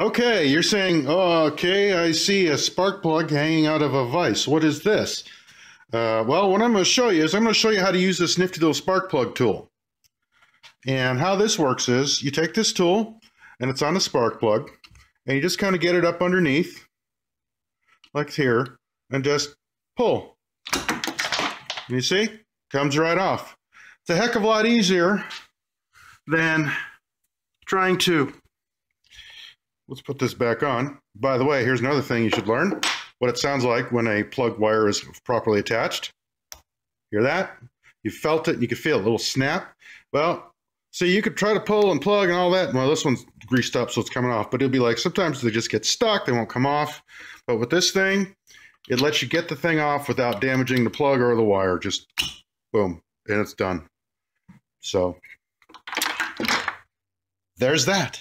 Okay, you're saying, oh, okay, I see a spark plug hanging out of a vise. What is this? Uh, well, what I'm going to show you is I'm going to show you how to use this nifty little spark plug tool. And how this works is you take this tool and it's on the spark plug and you just kind of get it up underneath like here and just pull. You see? Comes right off. It's a heck of a lot easier than trying to Let's put this back on. By the way, here's another thing you should learn. What it sounds like when a plug wire is properly attached. Hear that? You felt it, you could feel a little snap. Well, see, you could try to pull and plug and all that. Well, this one's greased up, so it's coming off. But it'll be like, sometimes they just get stuck, they won't come off. But with this thing, it lets you get the thing off without damaging the plug or the wire. Just boom, and it's done. So there's that.